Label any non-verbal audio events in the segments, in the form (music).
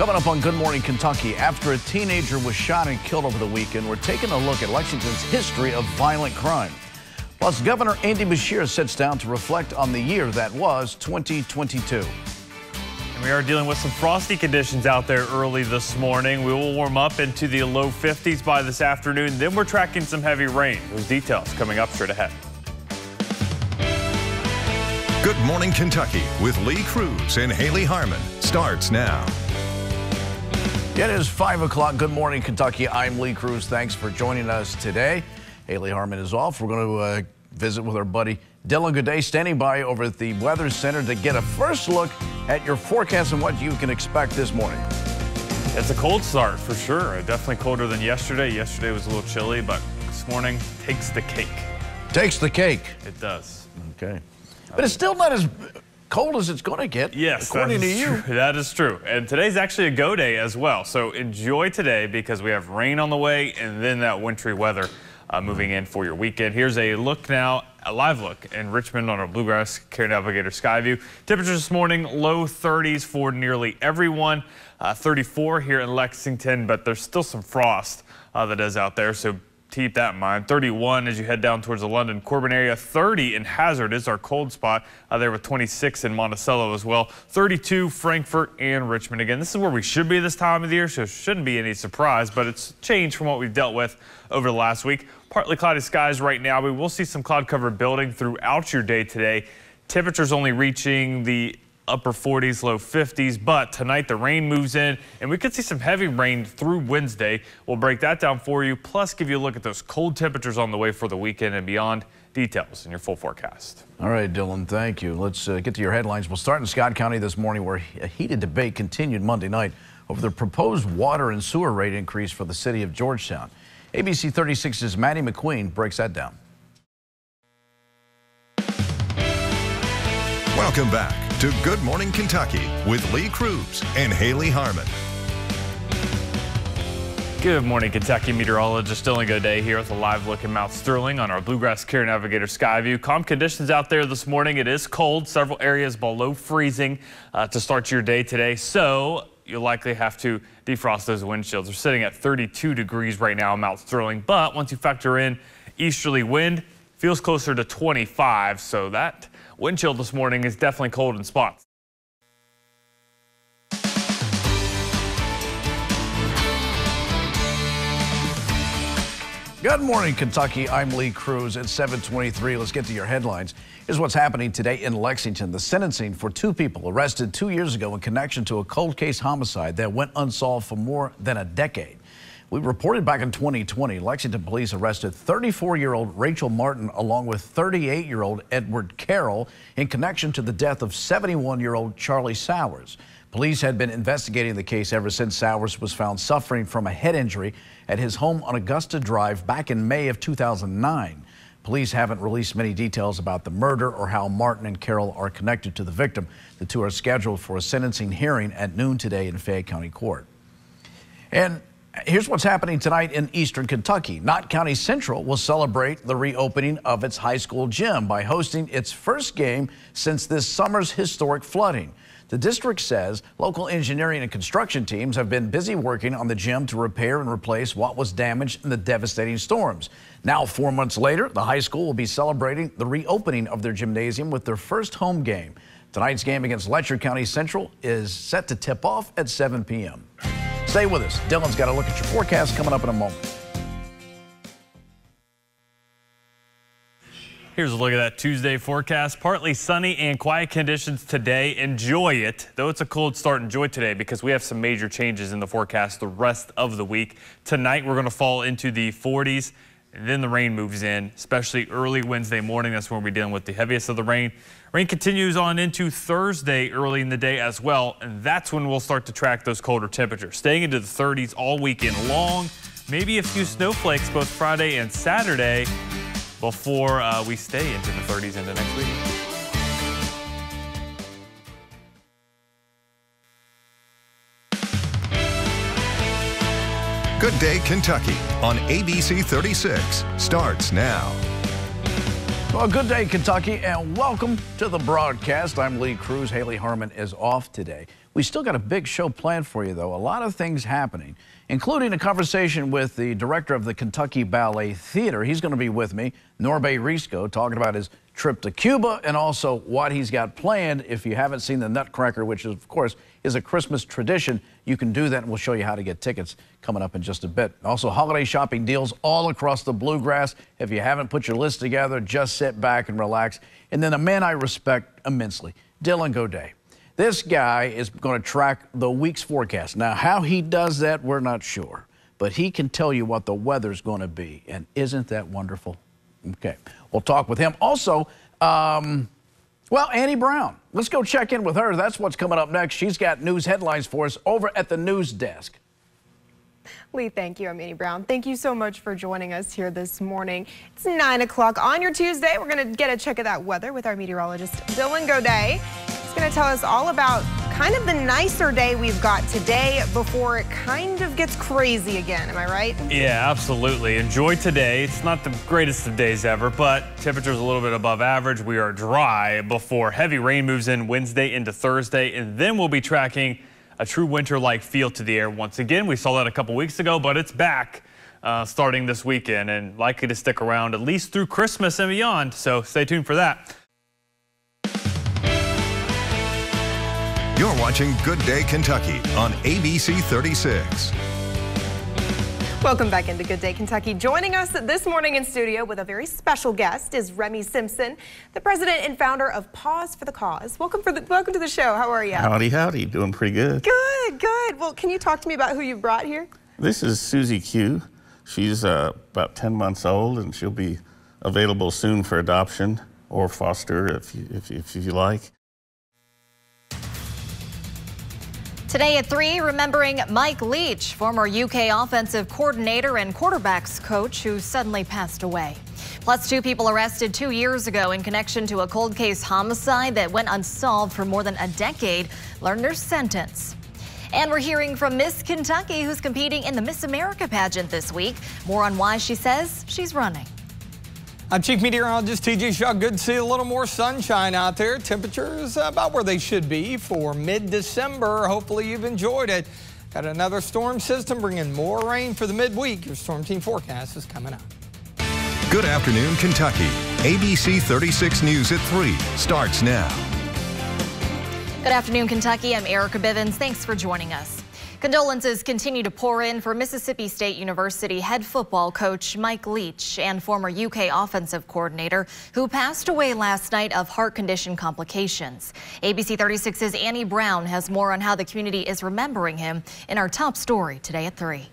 Coming up on Good Morning Kentucky, after a teenager was shot and killed over the weekend, we're taking a look at Lexington's history of violent crime. Plus, Governor Andy Beshear sits down to reflect on the year that was 2022. And we are dealing with some frosty conditions out there early this morning. We will warm up into the low 50s by this afternoon. Then we're tracking some heavy rain. Those details coming up straight ahead. Good Morning Kentucky with Lee Cruz and Haley Harmon starts now. It is 5 o'clock. Good morning, Kentucky. I'm Lee Cruz. Thanks for joining us today. Haley Harmon is off. We're going to uh, visit with our buddy Dylan Gooday, standing by over at the Weather Center to get a first look at your forecast and what you can expect this morning. It's a cold start for sure. Definitely colder than yesterday. Yesterday was a little chilly, but this morning takes the cake. Takes the cake. It does. Okay. But it's still not as cold as it's going to get. Yes, according to you. True. (laughs) That is true. And today's actually a go day as well. So enjoy today because we have rain on the way and then that wintry weather uh, moving in for your weekend. Here's a look now, a live look in Richmond on our Bluegrass Care Navigator Skyview. Temperatures this morning, low 30s for nearly everyone. Uh, 34 here in Lexington, but there's still some frost uh, that is out there. So keep that in mind. 31 as you head down towards the London Corbin area. 30 in Hazard is our cold spot uh, there with 26 in Monticello as well. 32 Frankfort and Richmond. Again, this is where we should be this time of the year, so shouldn't be any surprise, but it's changed from what we've dealt with over the last week. Partly cloudy skies right now. We will see some cloud cover building throughout your day today. Temperatures only reaching the upper 40s, low 50s. But tonight the rain moves in and we could see some heavy rain through Wednesday. We'll break that down for you, plus give you a look at those cold temperatures on the way for the weekend and beyond. Details in your full forecast. All right, Dylan, thank you. Let's uh, get to your headlines. We'll start in Scott County this morning where a heated debate continued Monday night over the proposed water and sewer rate increase for the city of Georgetown. ABC 36's Maddie McQueen breaks that down. Welcome back to Good Morning Kentucky with Lee Cruz and Haley Harmon. Good morning, Kentucky meteorologist Dylan Goday here with a live look at Mount Sterling on our Bluegrass Care Navigator Skyview. Calm conditions out there this morning. It is cold, several areas below freezing uh, to start your day today. So you'll likely have to defrost those windshields. We're sitting at 32 degrees right now in Mount Sterling, but once you factor in easterly wind, feels closer to 25, so that Wind chill this morning is definitely cold in spots. Good morning, Kentucky. I'm Lee Cruz at 723. Let's get to your headlines. Here's what's happening today in Lexington. The sentencing for two people arrested two years ago in connection to a cold case homicide that went unsolved for more than a decade. We reported back in 2020, Lexington police arrested 34-year-old Rachel Martin along with 38-year-old Edward Carroll in connection to the death of 71-year-old Charlie Sowers. Police had been investigating the case ever since Sowers was found suffering from a head injury at his home on Augusta Drive back in May of 2009. Police haven't released many details about the murder or how Martin and Carroll are connected to the victim. The two are scheduled for a sentencing hearing at noon today in Fayette County Court. And Here's what's happening tonight in eastern Kentucky. Knott County Central will celebrate the reopening of its high school gym by hosting its first game since this summer's historic flooding. The district says local engineering and construction teams have been busy working on the gym to repair and replace what was damaged in the devastating storms. Now, four months later, the high school will be celebrating the reopening of their gymnasium with their first home game. Tonight's game against Letcher County Central is set to tip off at 7 p.m. Stay with us. Dylan's got a look at your forecast coming up in a moment. Here's a look at that Tuesday forecast. Partly sunny and quiet conditions today. Enjoy it. Though it's a cold start, enjoy today because we have some major changes in the forecast the rest of the week. Tonight, we're going to fall into the 40s. And then the rain moves in, especially early Wednesday morning. That's when we're dealing with the heaviest of the rain. Rain continues on into Thursday early in the day as well, and that's when we'll start to track those colder temperatures, staying into the 30s all weekend long. Maybe a few snowflakes both Friday and Saturday before uh, we stay into the 30s into next week. Good Day Kentucky on ABC 36 starts now. Well, good day, Kentucky, and welcome to the broadcast. I'm Lee Cruz. Haley Harmon is off today. We still got a big show planned for you, though. A lot of things happening, including a conversation with the director of the Kentucky Ballet Theater. He's going to be with me, Norbe Risco, talking about his trip to Cuba and also what he's got planned. If you haven't seen the Nutcracker, which is, of course is a Christmas tradition, you can do that, and we'll show you how to get tickets coming up in just a bit. Also, holiday shopping deals all across the bluegrass. If you haven't put your list together, just sit back and relax. And then a man I respect immensely, Dylan Godet. This guy is going to track the week's forecast. Now, how he does that, we're not sure. But he can tell you what the weather's going to be. And isn't that wonderful? Okay. We'll talk with him. Also, um, well, Annie Brown. Let's go check in with her. That's what's coming up next. She's got news headlines for us over at the news desk. Lee, thank you. I'm Annie Brown. Thank you so much for joining us here this morning. It's 9 o'clock on your Tuesday. We're going to get a check of that weather with our meteorologist, Dylan Godet. He's going to tell us all about kind of the nicer day we've got today before it kind of gets crazy again. Am I right? Yeah, absolutely. Enjoy today. It's not the greatest of days ever, but temperatures a little bit above average. We are dry before heavy rain moves in Wednesday into Thursday, and then we'll be tracking a true winter-like feel to the air once again. We saw that a couple weeks ago, but it's back. Uh, starting this weekend and likely to stick around at least through Christmas and beyond. So stay tuned for that. You're watching Good Day Kentucky on ABC 36. Welcome back into Good Day Kentucky. Joining us this morning in studio with a very special guest is Remy Simpson, the president and founder of Paws for the Cause. Welcome for the welcome to the show. How are you? Howdy, howdy. Doing pretty good. Good, good. Well, can you talk to me about who you brought here? This is Susie Q. She's uh, about 10 months old, and she'll be available soon for adoption or foster if you, if, if you like. Today at 3, remembering Mike Leach, former UK offensive coordinator and quarterbacks coach who suddenly passed away. Plus, two people arrested two years ago in connection to a cold case homicide that went unsolved for more than a decade learned their sentence. And we're hearing from Miss Kentucky, who's competing in the Miss America pageant this week. More on why she says she's running. I'm Chief Meteorologist TG Shuck. Good to see a little more sunshine out there. Temperatures about where they should be for mid-December. Hopefully you've enjoyed it. Got another storm system bringing more rain for the midweek. Your storm team forecast is coming up. Good afternoon, Kentucky. ABC 36 News at 3 starts now. Good afternoon, Kentucky. I'm Erica Bivens. Thanks for joining us. Condolences continue to pour in for Mississippi State University head football coach Mike Leach and former UK offensive coordinator who passed away last night of heart condition complications. ABC 36's Annie Brown has more on how the community is remembering him in our top story today at 3.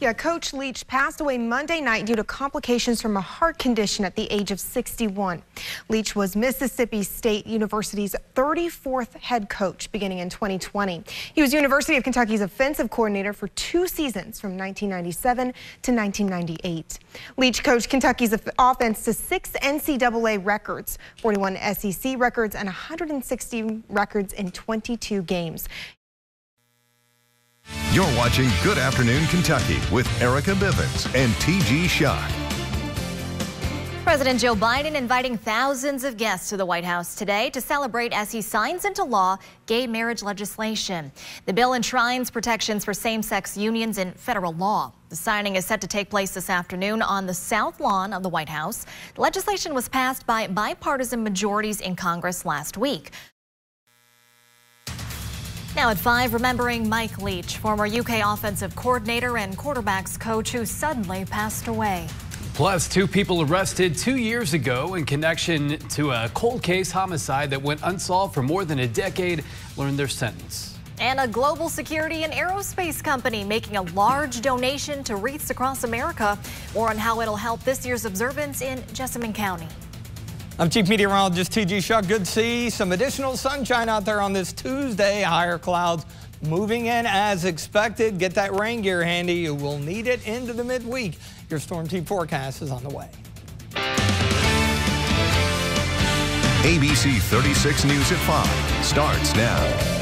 Yeah, Coach Leach passed away Monday night due to complications from a heart condition at the age of 61. Leach was Mississippi State University's 34th head coach beginning in 2020. He was University of Kentucky's offensive coordinator for two seasons from 1997 to 1998. Leach coached Kentucky's offense to six NCAA records, 41 SEC records, and 160 records in 22 games. You're watching Good Afternoon Kentucky with Erica Bivens and TG Shuck. President Joe Biden inviting thousands of guests to the White House today to celebrate as he signs into law gay marriage legislation. The bill enshrines protections for same-sex unions in federal law. The signing is set to take place this afternoon on the south lawn of the White House. The legislation was passed by bipartisan majorities in Congress last week. Now at 5, remembering Mike Leach, former UK offensive coordinator and quarterbacks coach who suddenly passed away. Plus, two people arrested two years ago in connection to a cold case homicide that went unsolved for more than a decade learned their sentence. And a global security and aerospace company making a large donation to wreaths across America. More on how it'll help this year's observance in Jessamine County. I'm Chief Meteorologist TG Shuck. Good to see some additional sunshine out there on this Tuesday. Higher clouds moving in as expected. Get that rain gear handy. You will need it into the midweek. Your storm team forecast is on the way. ABC 36 News at 5 starts now.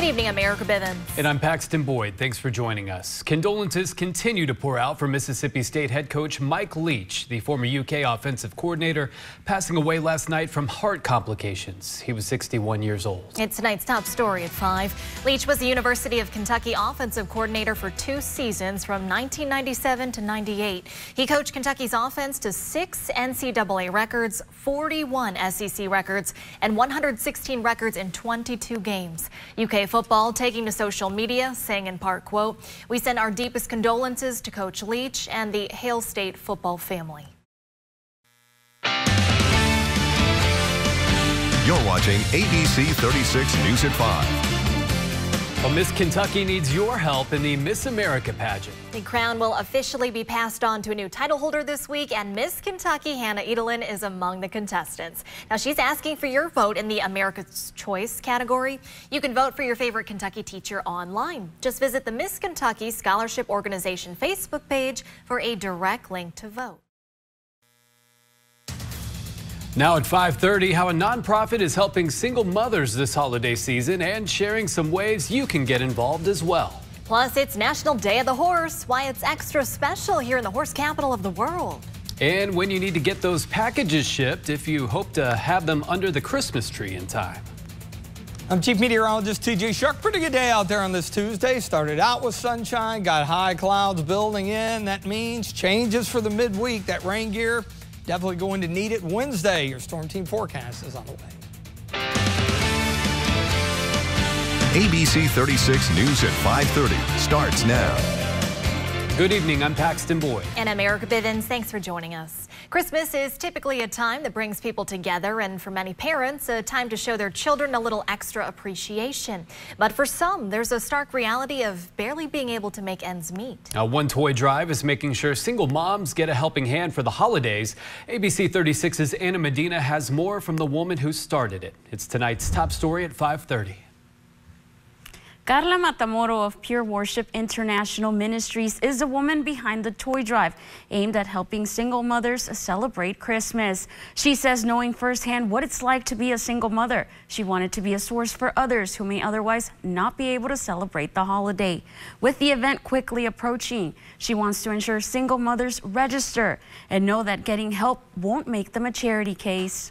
Good evening, America Bivens. And I'm Paxton Boyd. Thanks for joining us. Condolences continue to pour out for Mississippi State head coach Mike Leach, the former UK offensive coordinator, passing away last night from heart complications. He was 61 years old. It's tonight's top story at 5. Leach was the University of Kentucky offensive coordinator for two seasons from 1997 to 98. He coached Kentucky's offense to six NCAA records, 41 SEC records, and 116 records in 22 games. UK football taking to social media, saying in part, quote, we send our deepest condolences to Coach Leach and the Hail State football family. You're watching ABC 36 News at 5. Well, Miss Kentucky needs your help in the Miss America pageant. The crown will officially be passed on to a new title holder this week, and Miss Kentucky Hannah Edelen is among the contestants. Now, she's asking for your vote in the America's Choice category. You can vote for your favorite Kentucky teacher online. Just visit the Miss Kentucky Scholarship Organization Facebook page for a direct link to vote. Now at 5:30, how a nonprofit is helping single mothers this holiday season and sharing some ways you can get involved as well. Plus, it's National Day of the Horse, why it's extra special here in the horse capital of the world. And when you need to get those packages shipped if you hope to have them under the Christmas tree in time. I'm Chief Meteorologist TG Shuck. Pretty good day out there on this Tuesday. Started out with sunshine, got high clouds building in. That means changes for the midweek. That rain gear Definitely going to need it Wednesday. Your storm team forecast is on the way. ABC 36 News at 5:30 starts now. Good evening. I'm Paxton Boyd. And I'm Erica Bivens. Thanks for joining us. Christmas is typically a time that brings people together and for many parents, a time to show their children a little extra appreciation. But for some, there's a stark reality of barely being able to make ends meet. Now, One Toy Drive is making sure single moms get a helping hand for the holidays. ABC 36's Anna Medina has more from the woman who started it. It's tonight's top story at 530. Carla Matamoro of Pure Worship International Ministries is the woman behind the toy drive aimed at helping single mothers celebrate Christmas. She says knowing firsthand what it's like to be a single mother, she wanted to be a source for others who may otherwise not be able to celebrate the holiday. With the event quickly approaching, she wants to ensure single mothers register and know that getting help won't make them a charity case.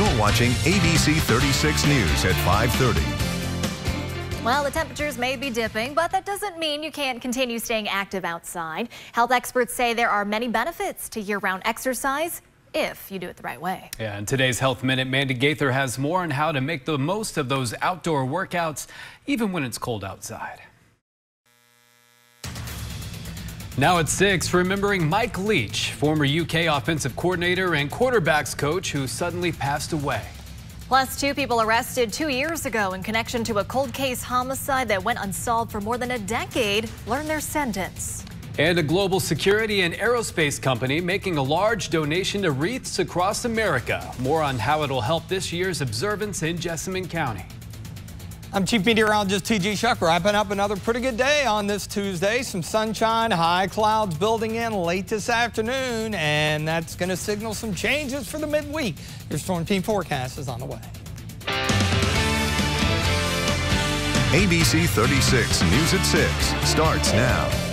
You're watching ABC 36 News at 530. Well, the temperatures may be dipping, but that doesn't mean you can't continue staying active outside. Health experts say there are many benefits to year-round exercise if you do it the right way. Yeah, in today's Health Minute, Mandy Gaither has more on how to make the most of those outdoor workouts, even when it's cold outside. Now at 6, remembering Mike Leach, former UK offensive coordinator and quarterbacks coach who suddenly passed away. Plus, two people arrested two years ago in connection to a cold case homicide that went unsolved for more than a decade learned their sentence. And a global security and aerospace company making a large donation to wreaths across America. More on how it'll help this year's observance in Jessamine County. I'm Chief Meteorologist TG Shuck, wrapping up another pretty good day on this Tuesday. Some sunshine, high clouds building in late this afternoon, and that's going to signal some changes for the midweek. Your storm team forecast is on the way. ABC 36 News at 6 starts now.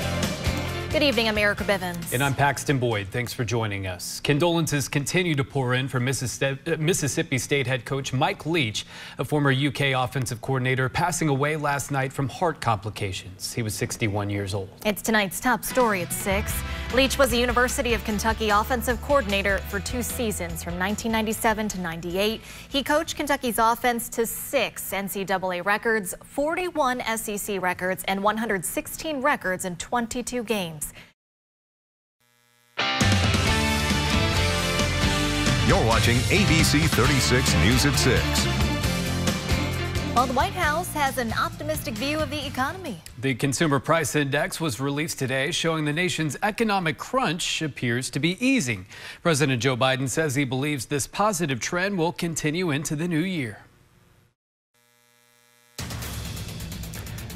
Good evening, America Bivens. And I'm Paxton Boyd. Thanks for joining us. Condolences continue to pour in for uh, Mississippi State head coach Mike Leach, a former UK offensive coordinator, passing away last night from heart complications. He was 61 years old. It's tonight's top story at 6. Leach was a University of Kentucky offensive coordinator for two seasons from 1997 to 98. He coached Kentucky's offense to six NCAA records, 41 SEC records, and 116 records in 22 games. You're watching ABC 36 News at 6. Well, the White House has an optimistic view of the economy. The Consumer Price Index was released today, showing the nation's economic crunch appears to be easing. President Joe Biden says he believes this positive trend will continue into the new year.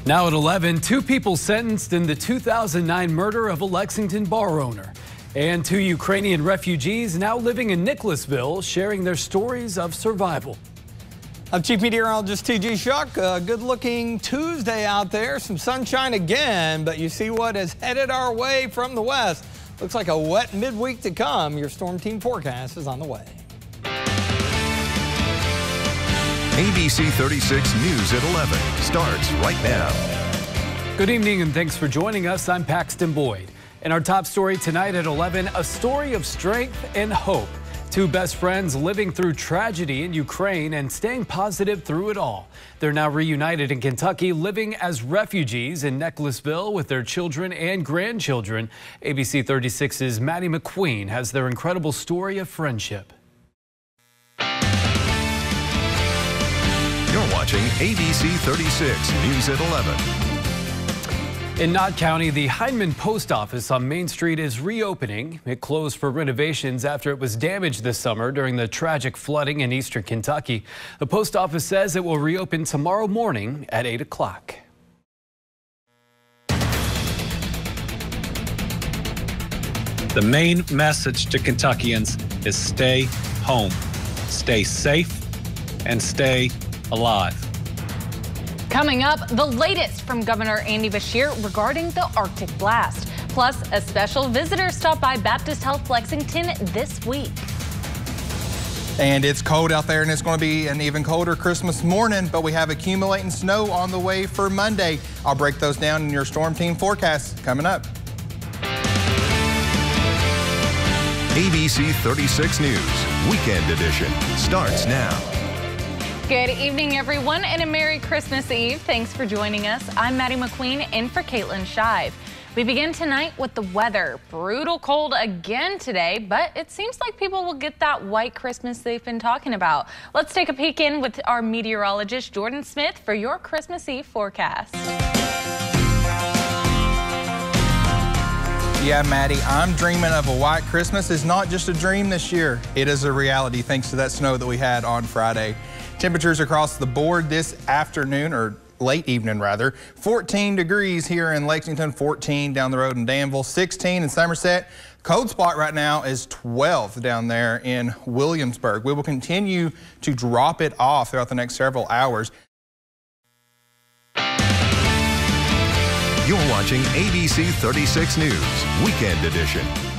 Now at 11, two people sentenced in the 2009 murder of a Lexington bar owner. And two Ukrainian refugees now living in Nicholasville sharing their stories of survival. I'm Chief Meteorologist TG Shuck. A uh, good looking Tuesday out there. Some sunshine again, but you see what is headed our way from the west. Looks like a wet midweek to come. Your storm team forecast is on the way. ABC 36 News at 11 starts right now. Good evening and thanks for joining us. I'm Paxton Boyd. In our top story tonight at 11, a story of strength and hope. Two best friends living through tragedy in Ukraine and staying positive through it all. They're now reunited in Kentucky, living as refugees in Nicholasville with their children and grandchildren. ABC 36's Maddie McQueen has their incredible story of friendship. You're watching ABC 36 News at 11. In Knott County, the Hindman Post Office on Main Street is reopening. It closed for renovations after it was damaged this summer during the tragic flooding in eastern Kentucky. The post office says it will reopen tomorrow morning at 8 o'clock. The main message to Kentuckians is stay home, stay safe, and stay alive. Coming up, the latest from Governor Andy Beshear regarding the Arctic blast. Plus, a special visitor stopped by Baptist Health Lexington this week. And it's cold out there, and it's going to be an even colder Christmas morning, but we have accumulating snow on the way for Monday. I'll break those down in your storm team forecast coming up. ABC 36 News, Weekend Edition, starts now. Good evening, everyone, and a Merry Christmas Eve. Thanks for joining us. I'm Maddie McQueen in for Caitlin Shive. We begin tonight with the weather. Brutal cold again today, but it seems like people will get that white Christmas they've been talking about. Let's take a peek in with our meteorologist, Jordan Smith, for your Christmas Eve forecast. Yeah, Maddie, I'm dreaming of a white Christmas. It's not just a dream this year. It is a reality thanks to that snow that we had on Friday. Temperatures across the board this afternoon, or late evening rather. 14 degrees here in Lexington, 14 down the road in Danville, 16 in Somerset. Cold spot right now is 12 down there in Williamsburg. We will continue to drop it off throughout the next several hours. You're watching ABC 36 News, Weekend Edition.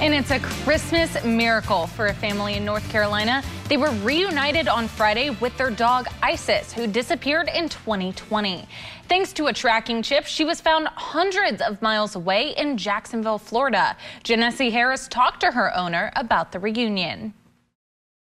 And it's a Christmas miracle for a family in North Carolina. They were reunited on Friday with their dog Isis, who disappeared in 2020. Thanks to a tracking chip, she was found hundreds of miles away in Jacksonville, Florida. Janessa Harris talked to her owner about the reunion.